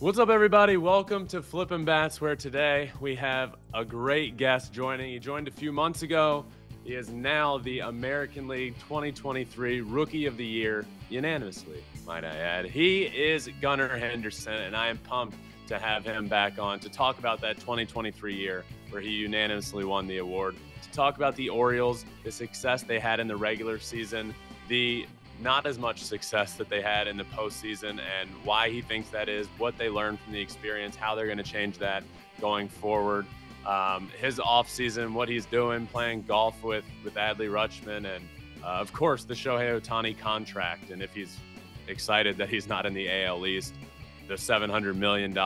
What's up, everybody? Welcome to Flippin' Bats, where today we have a great guest joining. He joined a few months ago. He is now the American League 2023 Rookie of the Year, unanimously, might I add. He is Gunnar Henderson, and I am pumped to have him back on to talk about that 2023 year where he unanimously won the award, to talk about the Orioles, the success they had in the regular season, the not as much success that they had in the postseason and why he thinks that is, what they learned from the experience, how they're going to change that going forward. Um, his offseason, what he's doing, playing golf with with Adley Rutschman, and uh, of course the Shohei Ohtani contract, and if he's excited that he's not in the AL East, the $700 million,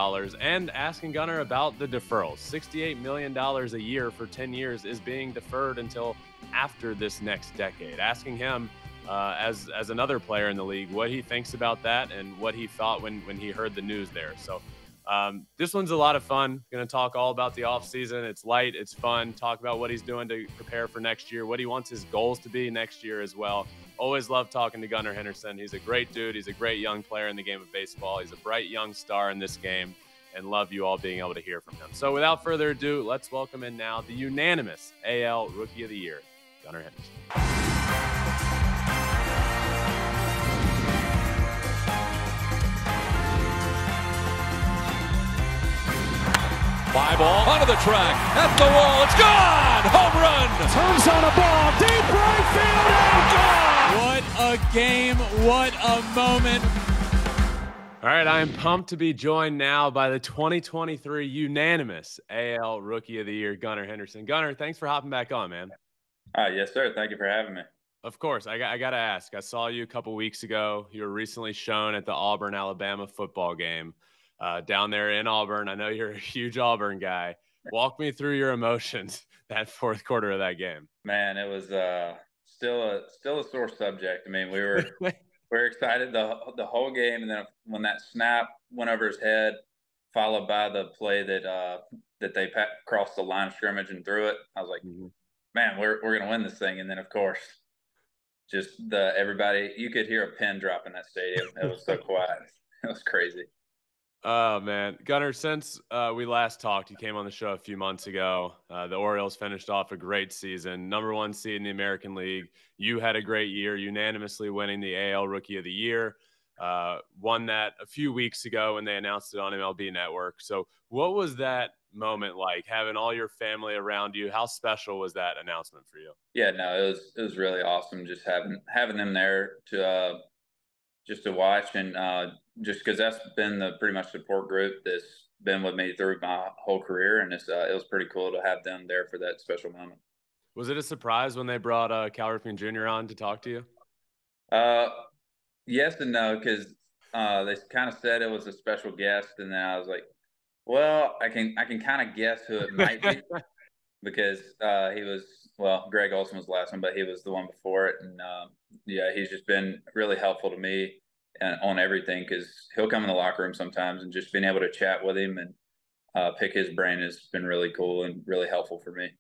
and asking Gunnar about the deferrals. $68 million a year for 10 years is being deferred until after this next decade. Asking him uh, as as another player in the league, what he thinks about that and what he thought when when he heard the news there. So um, this one's a lot of fun. Going to talk all about the offseason. It's light, it's fun. Talk about what he's doing to prepare for next year, what he wants his goals to be next year as well. Always love talking to Gunnar Henderson. He's a great dude. He's a great young player in the game of baseball. He's a bright young star in this game, and love you all being able to hear from him. So without further ado, let's welcome in now the unanimous AL Rookie of the Year, Gunnar Henderson. Fly ball onto the track, at the wall, it's gone! Home run! Turns on a ball, deep right field, and gone! What a game, what a moment. All right, I am pumped to be joined now by the 2023 unanimous AL Rookie of the Year, Gunnar Henderson. Gunnar, thanks for hopping back on, man. Uh, yes, sir. Thank you for having me. Of course, I got, I got to ask. I saw you a couple weeks ago. You were recently shown at the Auburn Alabama football game uh, down there in Auburn. I know you're a huge Auburn guy. Walk me through your emotions that fourth quarter of that game. Man, it was uh, still a still a sore subject. I mean, we were we were excited the the whole game, and then when that snap went over his head, followed by the play that uh, that they crossed the line of scrimmage and threw it, I was like, mm-hmm. man, we're we're gonna win this thing. And then of course, just the everybody you could hear a pin drop in that stadium. It was so quiet. It was crazy. Oh man, Gunnar. Since uh, we last talked, you came on the show a few months ago. Uh, the Orioles finished off a great season, number one seed in the American League. You had a great year, unanimously winning the AL Rookie of the Year. Uh, won that a few weeks ago when they announced it on MLB Network. So, what was that moment like? Having all your family around you, how special was that announcement for you? Yeah, no, it was it was really awesome just having having them there to uh, just to watch and uh, just because that's been the pretty much support group that's been with me through my whole career, and it's uh, it was pretty cool to have them there for that special moment. Was it a surprise when they brought uh, Cal Ripken Jr. on to talk to you? Uh, yes and no, because uh, they kind of said it was a special guest, and then I was like, well, I can I can kind of guess who it might be because uh, he was well, Gregg Olson was the last one, but he was the one before it, and uh, yeah, he's just been really helpful to me on everything because he'll come in the locker room sometimes and just being able to chat with him and uh, pick his brain has been really cool and really helpful for me.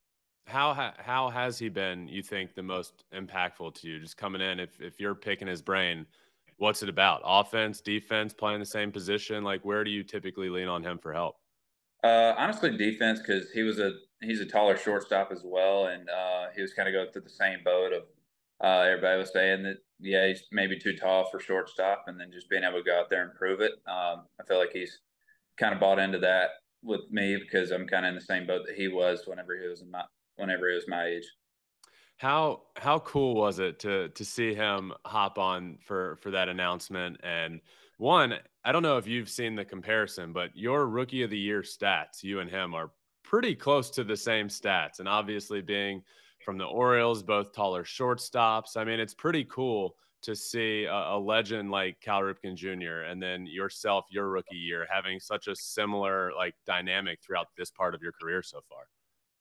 How ha- how has he been? You think the most impactful to you? Just coming in, if if you're picking his brain, what's it about? Offense, defense, playing the same position? Like, where do you typically lean on him for help? Uh, honestly, defense because he was a he's a taller shortstop as well, and uh, he was kind of going through the same boat of uh, everybody was saying that yeah, he's maybe too tall for shortstop, and then just being able to go out there and prove it. Um, I feel like he's kind of bought into that with me because I'm kind of in the same boat that he was whenever he was in my whenever he was my age. How how cool was it to to see him hop on for for that announcement? And one, I don't know if you've seen the comparison, but your rookie of the year stats, you and him are pretty close to the same stats. And obviously being from the Orioles, both taller shortstops. I mean, it's pretty cool to see a, a, legend like Cal Ripken Jr. and then yourself, your rookie year, having such a similar like dynamic throughout this part of your career so far.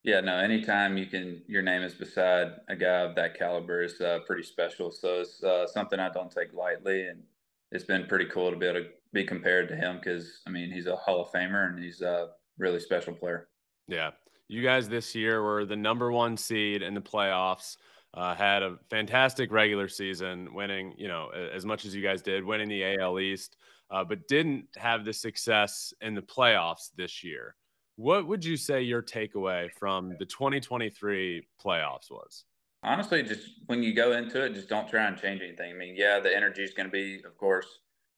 Yeah, no. Anytime you can, your name is beside a guy of that caliber is uh, pretty special. So it's uh, something I don't take lightly, and it's been pretty cool to be able to be compared to him because I mean he's a Hall of Famer and he's a really special player. Yeah, you guys this year were the number one seed in the playoffs. Uh, had a fantastic regular season, winning, you know, as much as you guys did, winning the AL East. uh, but didn't have the success in the playoffs this year. What would you say your takeaway from the 2023 playoffs was? Honestly, just when you go into it, just don't try and change anything. I mean, yeah, the energy is going to be, of course,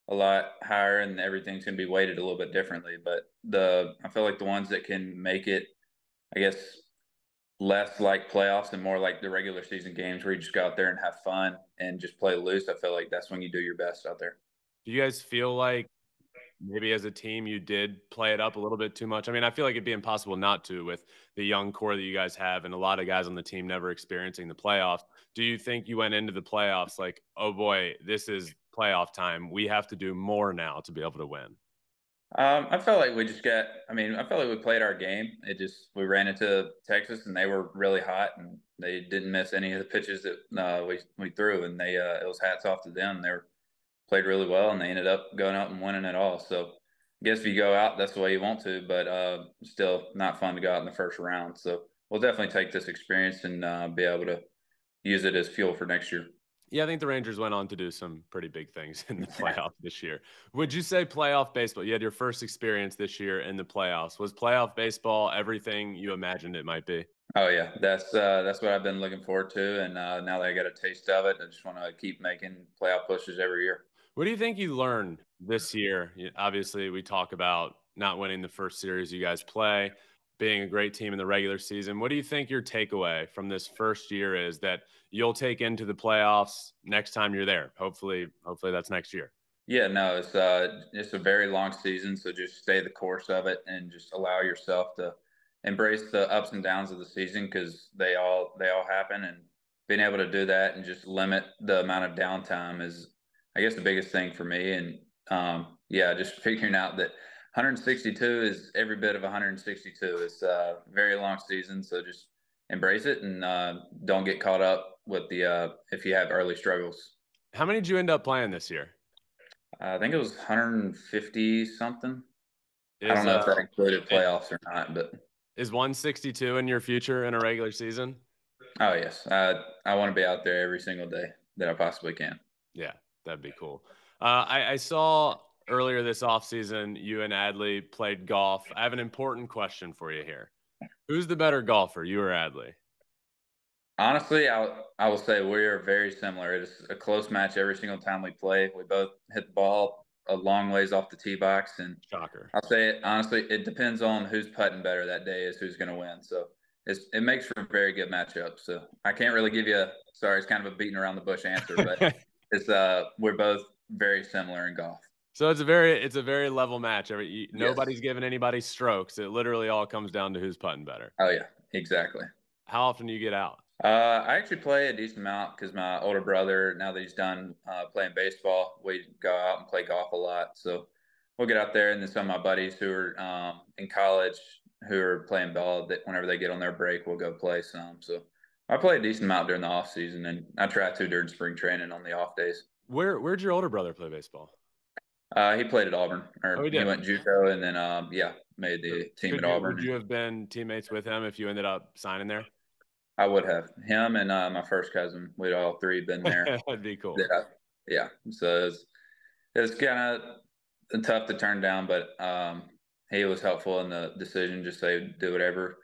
a lot higher, and everything's going to be weighted a little bit differently. But the I feel like the ones that can make it, I guess, less like playoffs and more like the regular season games where you just go out there and have fun and just play loose. I feel like that's when you do your best out there. Do you guys feel like maybe as a team you did play it up a little bit too much? I mean, I feel like it'd be impossible not to with the young core that you guys have and a lot of guys on the team never experiencing the playoffs. Do you think you went into the playoffs like, oh boy, this is playoff time. We have to do more now to be able to win? Um, I felt like we just got. I mean, I felt like we played our game. It just we ran into Texas and they were really hot and they didn't miss any of the pitches that uh, we we threw and they uh, it was hats off to them. They were played really well and they ended up going out and winning it all. So I guess if you go out, that's the way you want to, but uh, still not fun to go out in the first round. So we'll definitely take this experience and uh, be able to use it as fuel for next year. Yeah, I think the Rangers went on to do some pretty big things in the playoff this year. Would you say playoff baseball? You had your first experience this year in the playoffs. Was playoff baseball everything you imagined it might be? Oh yeah, that's uh, that's what I've been looking forward to, and uh, now that I got a taste of it, I just want to keep making playoff pushes every year. What do you think you learned this year? Obviously, we talk about not winning the first series you guys play, being a great team in the regular season. What do you think your takeaway from this first year is that you'll take into the playoffs next time you're there? Hopefully, hopefully that's next year. Yeah, no, it's uh it's a very long season, so just stay the course of it and just allow yourself to embrace the ups and downs of the season because they all they all happen and being able to do that and just limit the amount of downtime is I guess the biggest thing for me and um yeah, just figuring out that 162 is every bit of 162. It's a very long season, so just embrace it and uh, don't get caught up with the uh, if you have early struggles. How many did you end up playing this year? Uh, I think it was 150 something. Is, I don't know if that uh, included playoffs or not, but is 162 in your future in a regular season? Oh yes, uh, I want to be out there every single day that I possibly can. Yeah, that'd be cool. Uh, I, I saw earlier this offseason, you and Adley played golf. I have an important question for you here. Who's the better golfer, you or Adley? Honestly, I I will say we are very similar. It is a close match every single time we play. We both hit the ball a long ways off the tee box, and shocker. I'll say it honestly. It depends on who's putting better that day is who's going to win. So it's, it makes for a very good matchup. So I can't really give you a sorry. It's kind of a beating around the bush answer, but it's uh we're both very similar in golf. So it's a very it's a very level match. Every nobody's yes. giving anybody strokes. It literally all comes down to who's putting better. Oh yeah, exactly. How often do you get out? Uh, I actually play a decent amount because my older brother, now that he's done uh, playing baseball, we go out and play golf a lot. So we'll get out there, and then some of my buddies who are um, in college who are playing ball, that whenever they get on their break, we'll go play some. So I play a decent amount during the off season, and I try to during spring training on the off days. Where Where'd your older brother play baseball? Uh, he played at Auburn, or oh, he, did. he, went JUCO, and then um, yeah, made the team Could at you, Auburn. Would you have been teammates with him if you ended up signing there? I would have him and uh, my first cousin. We'd all three been there. That'd be cool. Yeah, yeah. So it's it's kind of tough to turn down, but um, he was helpful in the decision. Just say do whatever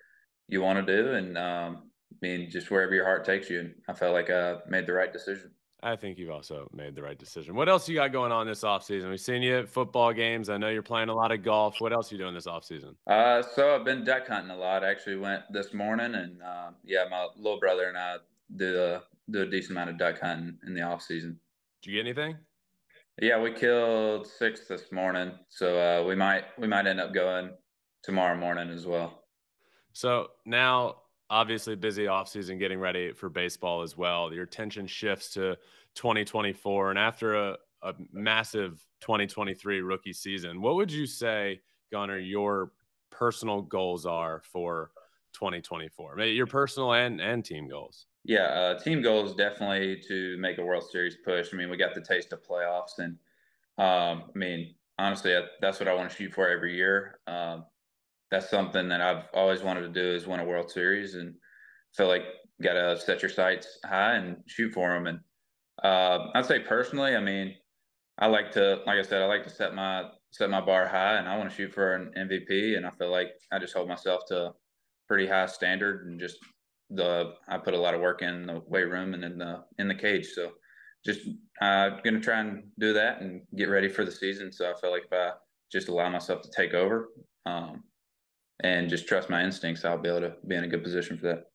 you want to do, and um, I mean just wherever your heart takes you. And I felt like I made the right decision. I think you've also made the right decision. What else you got going on this offseason? We've seen you at football games. I know you're playing a lot of golf. What else are you doing this offseason? Uh, so I've been duck hunting a lot. I actually went this morning, and uh, yeah, my little brother and I do a, do a decent amount of duck hunting in the off season. Did you get anything? Yeah, we killed six this morning, so uh, we might we might end up going tomorrow morning as well. So now obviously busy offseason getting ready for baseball as well. Your attention shifts to 2024. And after a, a massive 2023 rookie season, what would you say, Gunnar, your personal goals are for 2024? Maybe your personal and, and team goals. Yeah, uh, team goals definitely to make a World Series push. I mean, we got the taste of playoffs, and um, I mean, honestly, that's what I want to shoot for every year. Um, that's something that I've always wanted to do is win a World Series, and feel like you got to set your sights high and shoot for them. And uh, I'd say personally, I mean, I like to, like I said, I like to set my set my bar high, and I want to shoot for an MVP. And I feel like I just hold myself to a pretty high standard, and just the I put a lot of work in the weight room and in the in the cage. So just uh, gonna try and do that and get ready for the season. So I feel like if I just allow myself to take over um, and just trust my instincts, I'll be able to be in a good position for that.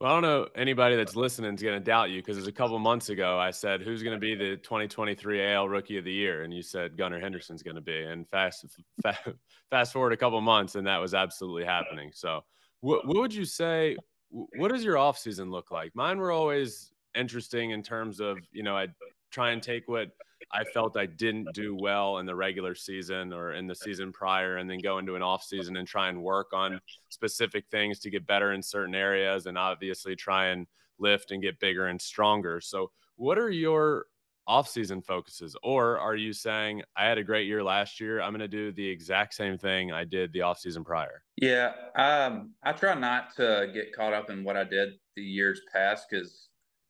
Well, I don't know anybody that's listening is going to doubt you because a couple months ago I said who's going to be the 2023 AL Rookie of the Year, and you said Gunnar Henderson's going to be. And fast fast forward a couple months, and that was absolutely happening. So, what, what would you say? What does your off season look like? Mine were always interesting in terms of you know I try and take what I felt I didn't do well in the regular season or in the season prior, and then go into an off season and try and work on specific things to get better in certain areas, and obviously try and lift and get bigger and stronger. So, what are your off-season focuses or are you saying i had a great year last year i'm going to do the exact same thing i did the off-season prior yeah um, i try not to get caught up in what i did the years past because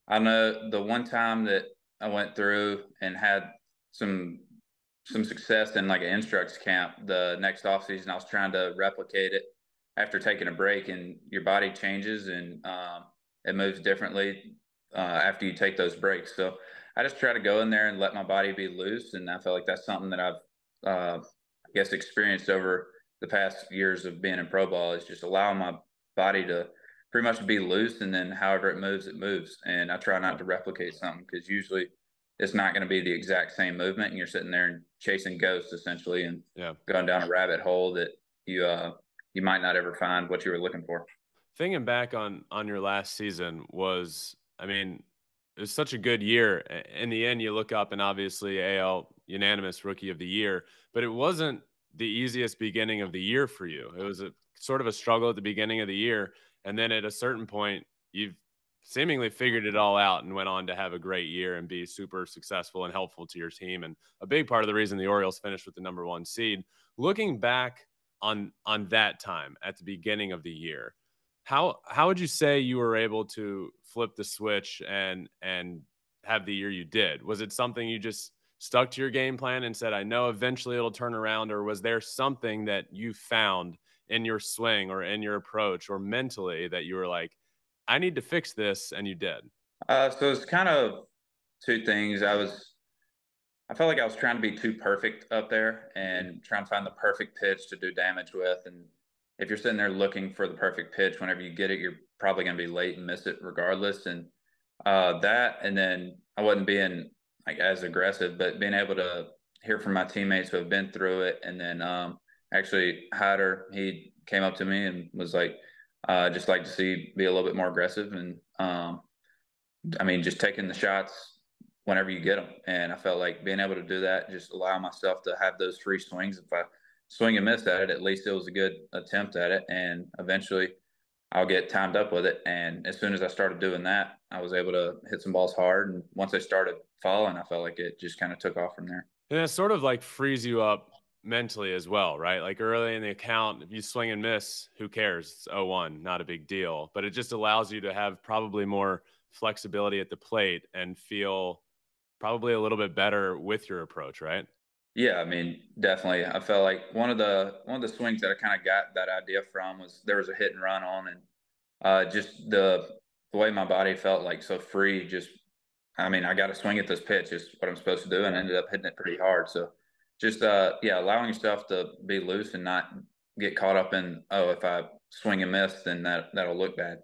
i know the one time that I went through and had some some success in like an instructs camp the next off season. I was trying to replicate it after taking a break, and your body changes and um, it moves differently uh, after you take those breaks. So I just try to go in there and let my body be loose, and I feel like that's something that I've uh, I guess experienced over the past years of being in pro ball is just allowing my body to pretty much be loose, and then however it moves, it moves. And I try not to replicate something because usually it's not going to be the exact same movement, and you're sitting there and chasing ghosts essentially, and yeah. going down a rabbit hole that you uh you might not ever find what you were looking for. Thinking back on on your last season was, I mean, it was such a good year. In the end, you look up and obviously AL unanimous rookie of the year, but it wasn't the easiest beginning of the year for you. It was a sort of a struggle at the beginning of the year. And then at a certain point, you've seemingly figured it all out and went on to have a great year and be super successful and helpful to your team. And a big part of the reason the Orioles finished with the number one seed. Looking back on on that time at the beginning of the year, how how would you say you were able to flip the switch and and have the year you did? Was it something you just stuck to your game plan and said, I know eventually it'll turn around, or was there something that you found in your swing or in your approach or mentally that you were like, I need to fix this, and you did? Uh, so it's kind of two things. I was, I felt like I was trying to be too perfect up there and trying to find the perfect pitch to do damage with. And if you're sitting there looking for the perfect pitch, whenever you get it, you're probably going to be late and miss it regardless. And uh, that, and then I wasn't being like as aggressive, but being able to hear from my teammates who have been through it, and then um, actually Hyder, he came up to me and was like, uh, just like to see be a little bit more aggressive and um, I mean just taking the shots whenever you get them. And I felt like being able to do that, just allow myself to have those free swings. If I swing and miss at it, at least it was a good attempt at it. And eventually I'll get timed up with it. And as soon as I started doing that, I was able to hit some balls hard. And once I started falling, I felt like it just kind of took off from there. And it sort of like frees you up mentally as well, right? Like early in the account, if you swing and miss, who cares? It's 0-1, not a big deal. But it just allows you to have probably more flexibility at the plate and feel probably a little bit better with your approach, right? Yeah, I mean, definitely. I felt like one of the one of the swings that I kind of got that idea from was there was a hit and run on, and uh, just the the way my body felt like so free. Just, I mean, I got to swing at this pitch is what I'm supposed to do, and I ended up hitting it pretty hard. So just uh yeah, allowing yourself to be loose and not get caught up in oh if I swing and miss then that that'll look bad.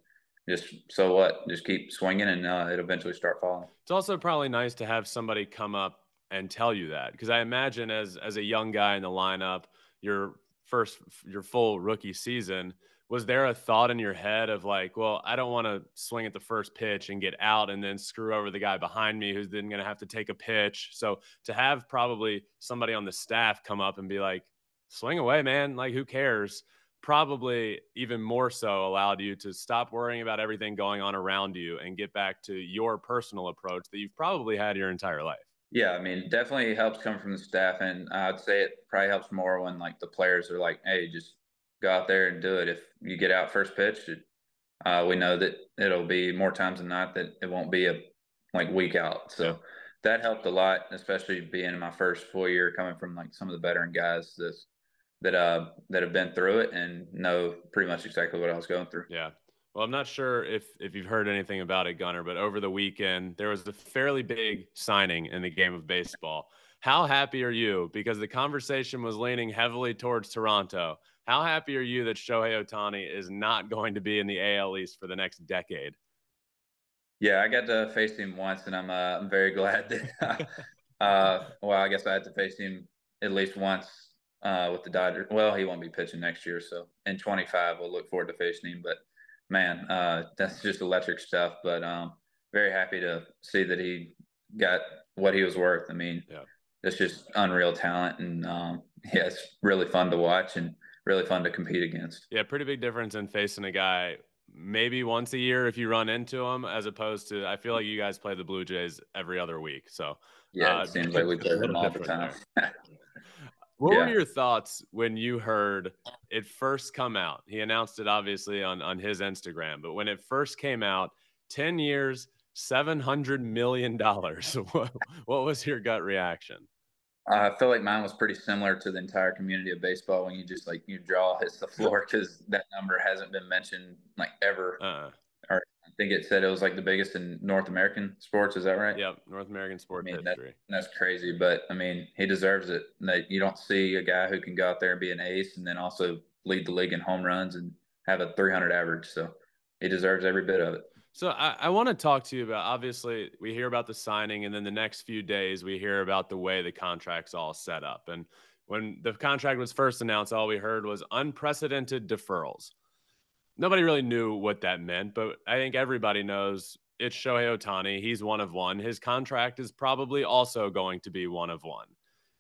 Just so what? Just keep swinging and uh, it'll eventually start falling. It's also probably nice to have somebody come up and tell you that because I imagine as as a young guy in the lineup, your first your full rookie season was there a thought in your head of like, well, I don't want to swing at the first pitch and get out and then screw over the guy behind me who's then going to have to take a pitch. So to have probably somebody on the staff come up and be like, swing away, man, like who cares? Probably even more so allowed you to stop worrying about everything going on around you and get back to your personal approach that you've probably had your entire life. Yeah, I mean, definitely helps come from the staff, and I'd say it probably helps more when like the players are like, "Hey, just go out there and do it. If you get out first pitch, uh, we know that it'll be more times than not that it won't be a like weak out. So that helped a lot, especially being in my first full year, coming from like some of the veteran guys that that uh that have been through it and know pretty much exactly what I was going through. Yeah. Well, I'm not sure if if you've heard anything about it, Gunnar, but over the weekend there was a fairly big signing in the game of baseball. How happy are you? Because the conversation was leaning heavily towards Toronto. How happy are you that Shohei Ohtani is not going to be in the AL East for the next decade? Yeah, I got to face him once, and I'm uh, I'm very glad that. uh, well, I guess I had to face him at least once uh, with the Dodgers. Well, he won't be pitching next year, so in 25 we'll look forward to facing him. But man, uh, that's just electric stuff. But um, very happy to see that he got what he was worth. I mean, yeah. it's just unreal talent, and um, yeah, it's really fun to watch and really fun to compete against. Yeah, pretty big difference in facing a guy maybe once a year if you run into him, as opposed to I feel like you guys play the Blue Jays every other week. So yeah, uh, it seems like we play them all the time. what yeah. were your thoughts when you heard it first come out? He announced it obviously on on his Instagram, but when it first came out, ten years, seven hundred million dollars. what, what was your gut reaction? I feel like mine was pretty similar to the entire community of baseball when you just like you draw hits the floor because that number hasn't been mentioned like ever. Uh-uh. Or I think it said it was like the biggest in North American sports. Is that right? Yep, North American sports I mean, history. That, that's crazy, but I mean he deserves it. That you don't see a guy who can go out there and be an ace and then also lead the league in home runs and have a 300 average. So he deserves every bit of it. So I, I want to talk to you about obviously we hear about the signing and then the next few days we hear about the way the contract's all set up. And when the contract was first announced, all we heard was unprecedented deferrals. Nobody really knew what that meant, but I think everybody knows it's Shohei Ohtani. He's one of one. His contract is probably also going to be one of one.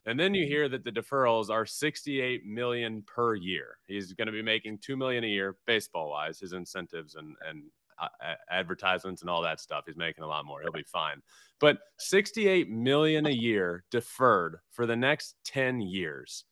And then you mm-hmm. hear that the deferrals are 68 million per year. He's going to be making 2 million a year baseball wise, his incentives and and Uh, advertisements and all that stuff. He's making a lot more. He'll be fine. But 68 million a year deferred for the next 10 years.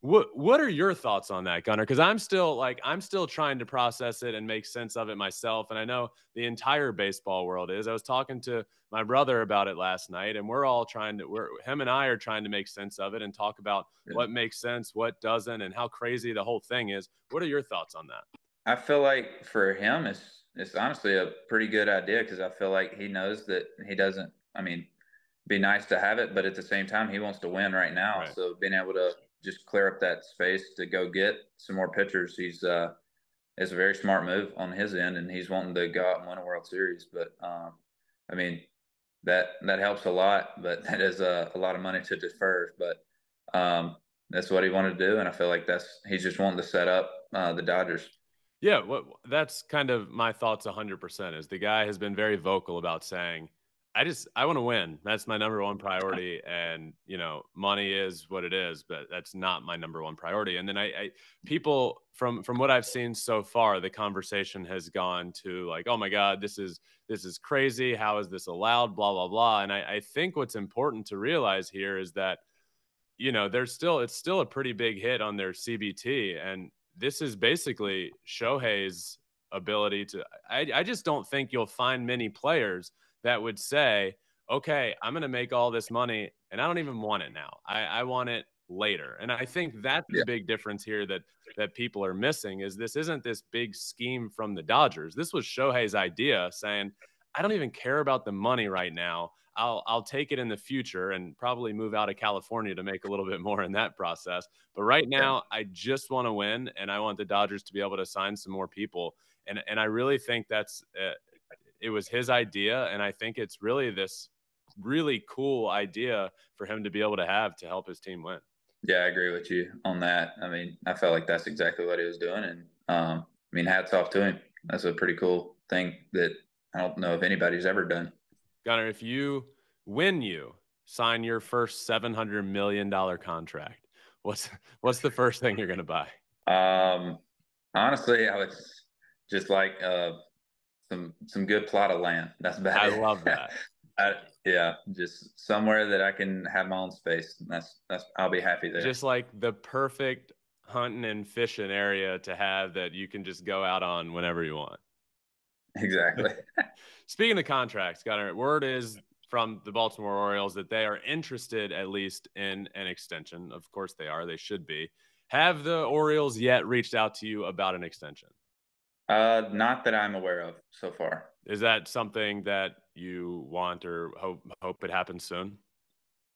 What what are your thoughts on that, Gunnar? Because I'm still like I'm still trying to process it and make sense of it myself. And I know the entire baseball world is. I was talking to my brother about it last night, and we're all trying to we're him and I are trying to make sense of it and talk about yeah. what makes sense, what doesn't, and how crazy the whole thing is. What are your thoughts on that? I feel like for him, it's it's honestly a pretty good idea because I feel like he knows that he doesn't. I mean, be nice to have it, but at the same time, he wants to win right now. Right. So being able to just clear up that space to go get some more pitchers, he's uh, it's a very smart move on his end, and he's wanting to go out and win a World Series. But um, I mean, that that helps a lot, but that is a, a lot of money to defer. But um, that's what he wanted to do, and I feel like that's he's just wanting to set up uh, the Dodgers. Yeah, well, that's kind of my thoughts 100% is the guy has been very vocal about saying, I just I want to win. That's my number one priority and, you know, money is what it is, but that's not my number one priority. And then I, I people from from what I've seen so far, the conversation has gone to like, "Oh my god, this is this is crazy. How is this allowed?" blah blah blah. And I I think what's important to realize here is that you know, there's still it's still a pretty big hit on their CBT and this is basically Shohei's ability to. I, I just don't think you'll find many players that would say, okay, I'm going to make all this money and I don't even want it now. I, I want it later. And I think that's yeah. the big difference here that that people are missing is this isn't this big scheme from the Dodgers. This was Shohei's idea saying, I don't even care about the money right now. I'll I'll take it in the future and probably move out of California to make a little bit more in that process. But right now, I just want to win, and I want the Dodgers to be able to sign some more people. And and I really think that's uh, it was his idea, and I think it's really this really cool idea for him to be able to have to help his team win. Yeah, I agree with you on that. I mean, I felt like that's exactly what he was doing, and um, I mean, hats off to him. That's a pretty cool thing that I don't know if anybody's ever done. Gunnar, if you win, you sign your first seven hundred million dollar contract, what's what's the first thing you're going to buy? Um, honestly, I would just like uh, some some good plot of land. That's bad. I love that. I, yeah, just somewhere that I can have my own space. That's that's I'll be happy there. Just like the perfect hunting and fishing area to have that you can just go out on whenever you want. Exactly. Speaking of contracts, Gunnar, word is from the Baltimore Orioles that they are interested at least in an extension. Of course, they are. They should be. Have the Orioles yet reached out to you about an extension? Uh, not that I'm aware of so far. Is that something that you want or hope hope it happens soon?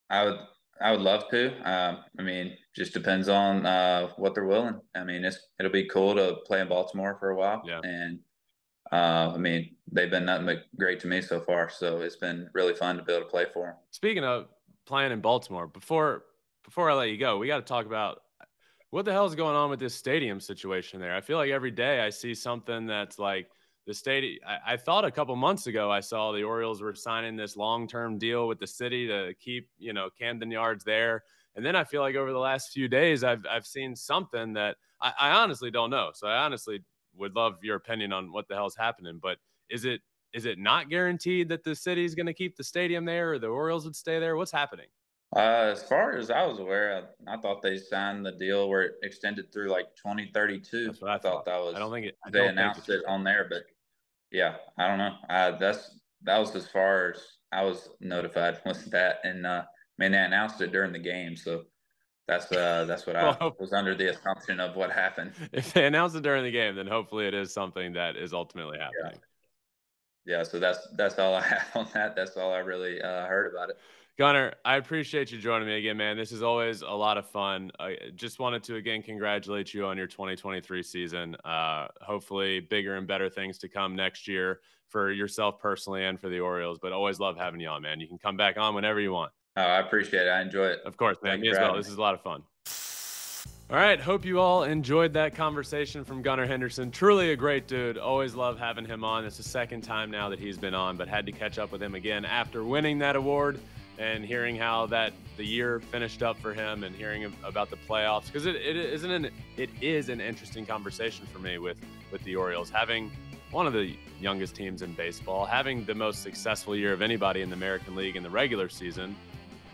I would I would love to. Um, I mean, just depends on uh, what they're willing. I mean, it's it'll be cool to play in Baltimore for a while, yeah. and uh, I mean, they've been nothing but great to me so far. So it's been really fun to be able to play for them. Speaking of playing in Baltimore, before before I let you go, we got to talk about what the hell is going on with this stadium situation there. I feel like every day I see something that's like the stadium. I, I, thought a couple months ago I saw the Orioles were signing this long-term deal with the city to keep you know Camden Yards there, and then I feel like over the last few days I've I've seen something that I, I honestly don't know. So I honestly would love your opinion on what the hell's happening. But is it is it not guaranteed that the city is going to keep the stadium there or the Orioles would stay there? What's happening? Uh, as far as I was aware, I, I, thought they signed the deal where it extended through like 2032. That's what I, I thought. that was. I don't think it. I they announced it on there, but yeah, I don't know. Uh, that's that was as far as I was notified with that, and uh, I mean they announced it during the game, so that's uh that's what I was under the assumption of what happened. If they announced it during the game, then hopefully it is something that is ultimately happening. Yeah, yeah so that's that's all I have on that. That's all I really uh, heard about it. Gunnar, I appreciate you joining me again, man. This is always a lot of fun. I just wanted to again congratulate you on your 2023 season. Uh, hopefully, bigger and better things to come next year for yourself personally and for the Orioles. But always love having you on, man. You can come back on whenever you want. Oh, I appreciate it. I enjoy it. Of course, man. Thank me as well. This is a lot of fun. All right. Hope you all enjoyed that conversation from Gunnar Henderson. Truly a great dude. Always love having him on. It's the second time now that he's been on, but had to catch up with him again after winning that award and hearing how that the year finished up for him and hearing about the playoffs because it, it isn't an it is an interesting conversation for me with with the Orioles having one of the youngest teams in baseball having the most successful year of anybody in the American League in the regular season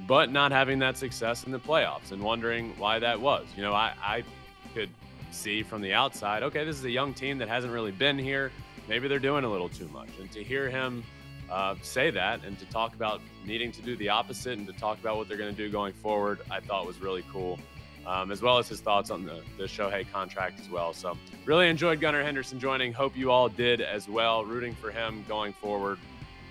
but not having that success in the playoffs and wondering why that was you know I, I could see from the outside okay this is a young team that hasn't really been here maybe they're doing a little too much and to hear him uh, say that and to talk about needing to do the opposite and to talk about what they're going to do going forward, I thought was really cool. Um, as well as his thoughts on the, the Shohei contract as well. So, really enjoyed Gunnar Henderson joining. Hope you all did as well. Rooting for him going forward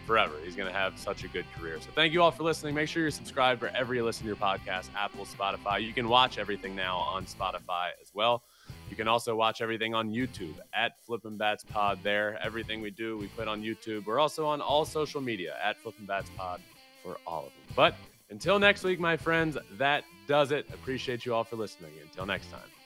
forever. He's going to have such a good career. So, thank you all for listening. Make sure you're subscribed wherever you listen to your podcast Apple, Spotify. You can watch everything now on Spotify as well. You can also watch everything on YouTube at Flippin' Bats Pod there. Everything we do, we put on YouTube. We're also on all social media at Flippin' Bats Pod for all of them. But until next week, my friends, that does it. Appreciate you all for listening. Until next time.